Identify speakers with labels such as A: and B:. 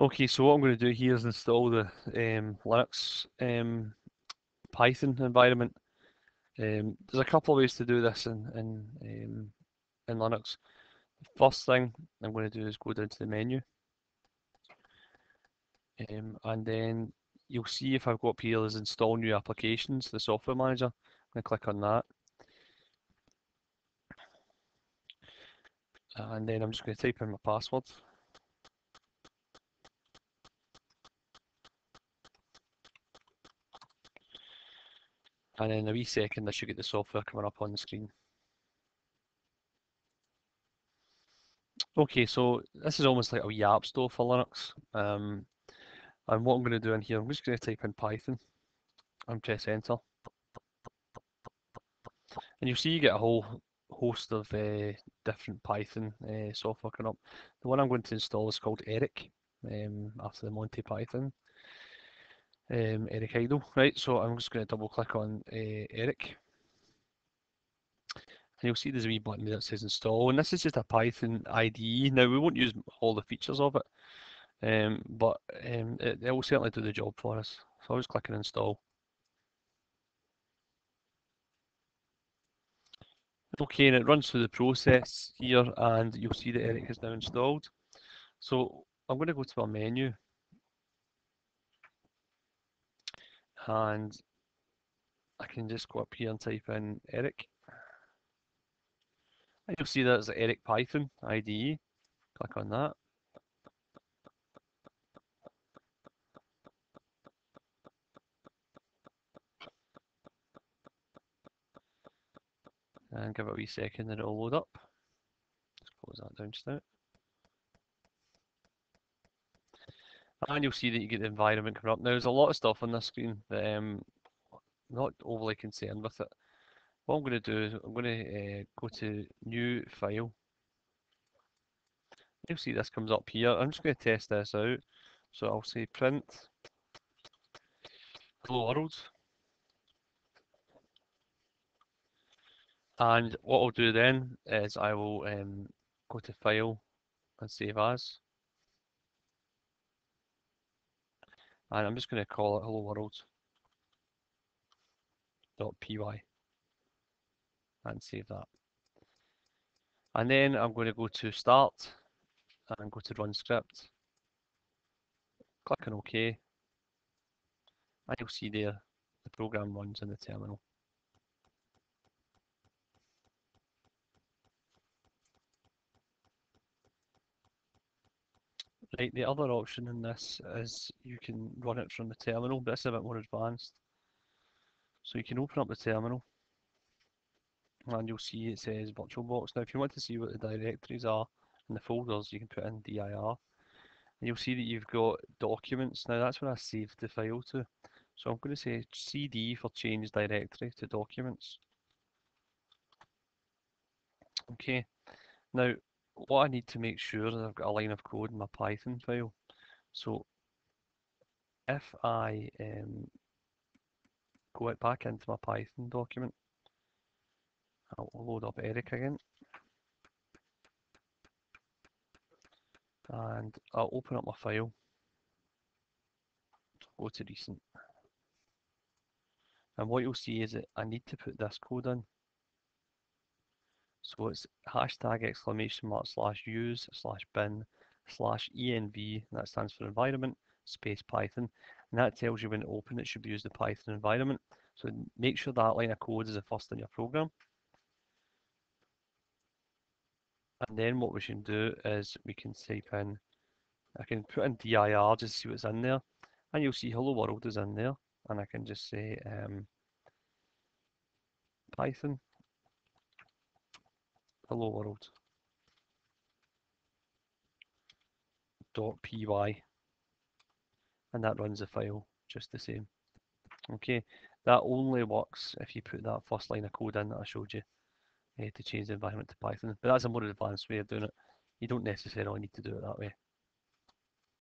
A: Okay, so what I'm going to do here is install the um, Linux um, Python environment. Um, there's a couple of ways to do this in in, um, in Linux. The first thing I'm going to do is go down to the menu, um, and then you'll see if I've got up here is install new applications, the software manager. I'm going to click on that. And then I'm just going to type in my password. And in a wee second, I should get the software coming up on the screen. Okay, so this is almost like a wee app store for Linux. Um, and what I'm going to do in here, I'm just going to type in Python and press enter. And you'll see you get a whole host of uh, different Python uh, software coming up. The one I'm going to install is called Eric, um, after the Monty Python. Um, Eric Idle, right? So I'm just going to double click on uh, Eric. And you'll see there's a wee button that says install, and this is just a Python IDE. Now we won't use all the features of it, um, but um, it, it will certainly do the job for us. So I'll just click on install. Okay, and it runs through the process here, and you'll see that Eric is now installed. So I'm going to go to our menu, and I can just go up here and type in Eric. And you'll see that it's Eric Python IDE. Click on that. and give it a wee second and it'll load up. Let's close that down just now. And you'll see that you get the environment coming up. Now there's a lot of stuff on this screen that um, I'm not overly concerned with it. What I'm going to do is I'm going to uh, go to new file. You'll see this comes up here. I'm just going to test this out. So I'll say print hello world And what I'll do then is I will um, go to File and Save As. And I'm just going to call it Hello World dot .py and save that. And then I'm going to go to Start and go to Run Script. Click on OK. And you'll see there the program runs in the terminal. Right, the other option in this is you can run it from the terminal, but it's a bit more advanced. So you can open up the terminal and you'll see it says VirtualBox. Now if you want to see what the directories are and the folders, you can put in dir. And you'll see that you've got documents. Now that's where I saved the file to. So I'm going to say cd for change directory to documents. Okay, now what I need to make sure is I've got a line of code in my Python file. So if I um, go back into my Python document, I'll load up Eric again. And I'll open up my file. Go to recent. And what you'll see is that I need to put this code in. So it's hashtag exclamation mark slash use slash bin slash env, that stands for environment, space Python. And that tells you when to open it should be used the Python environment. So make sure that line of code is the first in your program. And then what we can do is we can type in, I can put in dir just to see what's in there. And you'll see hello world is in there. And I can just say um, Python hello world. Dot py. And that runs the file just the same. Okay that only works if you put that first line of code in that I showed you uh, to change the environment to Python. But that's a more advanced way of doing it. You don't necessarily need to do it that way